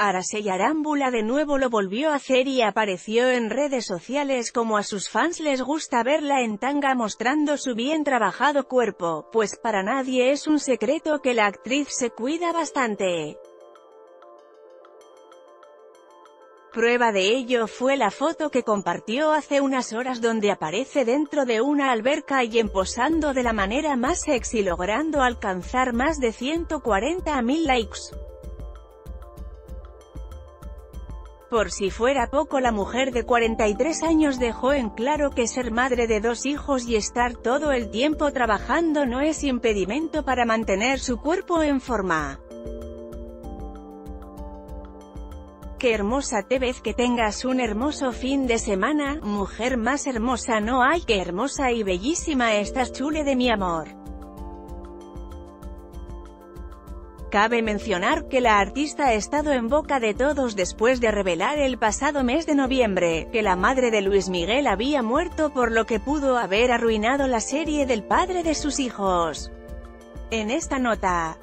Araceli Arámbula de nuevo lo volvió a hacer y apareció en redes sociales como a sus fans les gusta verla en tanga mostrando su bien trabajado cuerpo, pues para nadie es un secreto que la actriz se cuida bastante. Prueba de ello fue la foto que compartió hace unas horas donde aparece dentro de una alberca y en posando de la manera más sexy logrando alcanzar más de 140.000 likes. Por si fuera poco la mujer de 43 años dejó en claro que ser madre de dos hijos y estar todo el tiempo trabajando no es impedimento para mantener su cuerpo en forma. Qué hermosa te ves que tengas un hermoso fin de semana, mujer más hermosa no hay, que hermosa y bellísima estás chule de mi amor. Cabe mencionar que la artista ha estado en boca de todos después de revelar el pasado mes de noviembre, que la madre de Luis Miguel había muerto por lo que pudo haber arruinado la serie del padre de sus hijos. En esta nota,